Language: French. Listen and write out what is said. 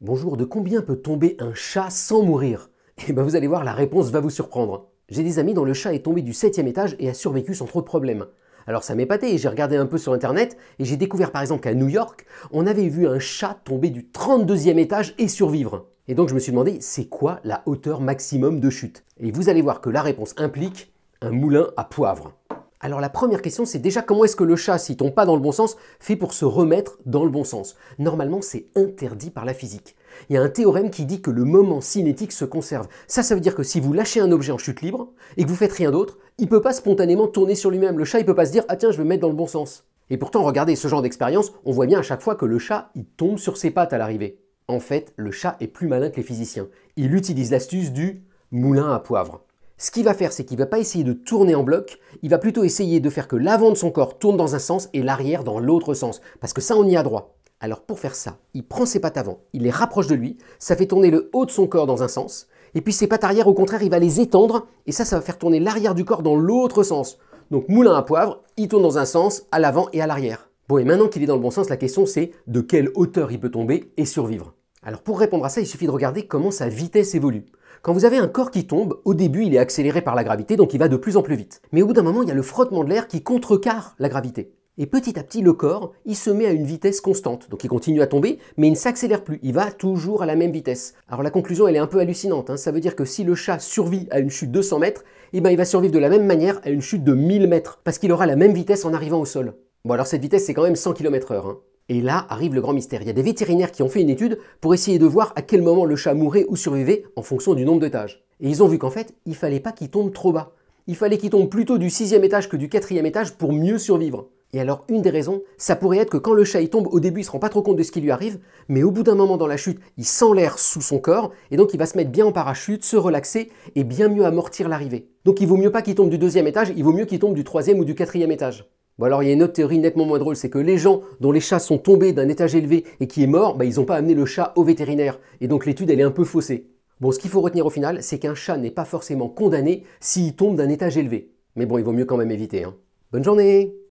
Bonjour, de combien peut tomber un chat sans mourir? Eh ben vous allez voir, la réponse va vous surprendre. J'ai des amis dont le chat est tombé du septième étage et a survécu sans trop de problèmes. Alors ça m'épatait et j'ai regardé un peu sur internet et j'ai découvert par exemple qu'à New York, on avait vu un chat tomber du 32e étage et survivre. Et donc je me suis demandé, c'est quoi la hauteur maximum de chute? Et vous allez voir que la réponse implique un moulin à poivre. Alors la première question, c'est déjà comment est-ce que le chat, s'il tombe pas dans le bon sens, fait pour se remettre dans le bon sens? Normalement, c'est interdit par la physique. Il y a un théorème qui dit que le moment cinétique se conserve. Ça, ça veut dire que si vous lâchez un objet en chute libre et que vous faites rien d'autre, il peut pas spontanément tourner sur lui-même. Le chat, il peut pas se dire ah tiens, je vais me mettre dans le bon sens. Et pourtant, regardez ce genre d'expérience, on voit bien à chaque fois que le chat, il tombe sur ses pattes à l'arrivée. En fait, le chat est plus malin que les physiciens. Il utilise l'astuce du moulin à poivre. Ce qu'il va faire, c'est qu'il ne va pas essayer de tourner en bloc, il va plutôt essayer de faire que l'avant de son corps tourne dans un sens et l'arrière dans l'autre sens, parce que ça on y a droit. Alors pour faire ça, il prend ses pattes avant, il les rapproche de lui, ça fait tourner le haut de son corps dans un sens, et puis ses pattes arrière au contraire, il va les étendre, et ça, ça va faire tourner l'arrière du corps dans l'autre sens. Donc moulin à poivre, il tourne dans un sens, à l'avant et à l'arrière. Bon, et maintenant qu'il est dans le bon sens, la question c'est de quelle hauteur il peut tomber et survivre. Alors pour répondre à ça, il suffit de regarder comment sa vitesse évolue. Quand vous avez un corps qui tombe, au début il est accéléré par la gravité, donc il va de plus en plus vite. Mais au bout d'un moment, il y a le frottement de l'air qui contrecarre la gravité. Et petit à petit, le corps, il se met à une vitesse constante. Donc il continue à tomber, mais il ne s'accélère plus. Il va toujours à la même vitesse. Alors la conclusion, elle est un peu hallucinante. Hein. Ça veut dire que si le chat survit à une chute de 100 mètres, eh ben, il va survivre de la même manière à une chute de 1000 mètres. Parce qu'il aura la même vitesse en arrivant au sol. Bon alors cette vitesse, c'est quand même 100 km/h. Et là arrive le grand mystère. Il y a des vétérinaires qui ont fait une étude pour essayer de voir à quel moment le chat mourait ou survivait en fonction du nombre d'étages. Et ils ont vu qu'en fait, il fallait pas qu'il tombe trop bas. Il fallait qu'il tombe plutôt du sixième étage que du quatrième étage pour mieux survivre. Et alors, une des raisons, ça pourrait être que quand le chat il tombe, au début, il se rend pas trop compte de ce qui lui arrive, mais au bout d'un moment dans la chute, il sent l'air sous son corps, et donc il va se mettre bien en parachute, se relaxer, et bien mieux amortir l'arrivée. Donc il vaut mieux pas qu'il tombe du deuxième étage, il vaut mieux qu'il tombe du troisième ou du quatrième étage. Bon alors il y a une autre théorie nettement moins drôle, c'est que les gens dont les chats sont tombés d'un étage élevé et qui est mort, bah, ils n'ont pas amené le chat au vétérinaire. Et donc l'étude elle est un peu faussée. Bon ce qu'il faut retenir au final, c'est qu'un chat n'est pas forcément condamné s'il tombe d'un étage élevé. Mais bon il vaut mieux quand même éviter. Hein. Bonne journée